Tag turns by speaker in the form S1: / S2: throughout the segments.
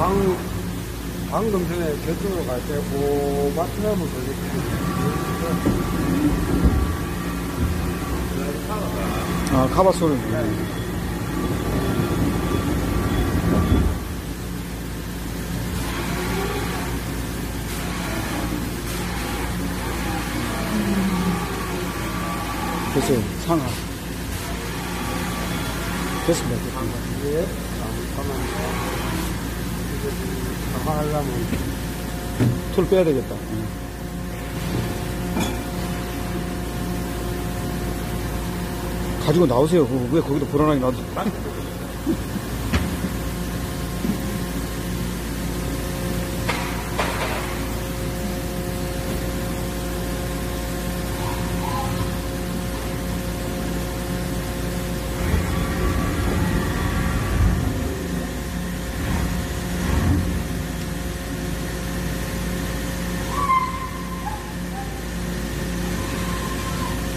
S1: 방, 방금 전에 저쪽으로 갈 때, 그, 마트나무 돌렸
S2: 아, 카바 소리. 됐어요. 상하. 됐습니다. 됐습니다.
S1: 예. 이 제 사과하려면,
S2: 툴 빼야 되겠다. 가지고 나오세요. 왜 거기다 불안하게 놔둬.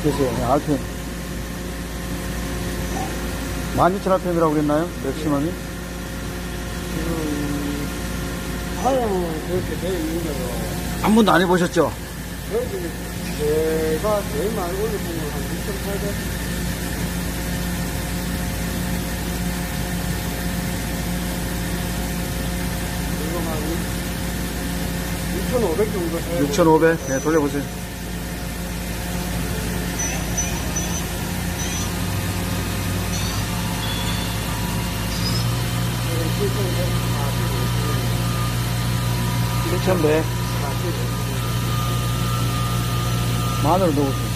S2: 네, 알펜. 12,000rpm이라고 그랬나요? 맥시멈이?
S1: 지금, 하향은 그렇게 되어 있는 대로,
S2: 한 번도 안 해보셨죠?
S1: 여기, 제가 제일 많이 올려보면 한 2,800? 이거 한2,500 정도 해요.
S2: 6,500. 네, 돌려보세요.
S1: 지금
S2: 7,100.
S1: 7,100.
S2: 만으로 넣으세요.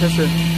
S2: 됐어요.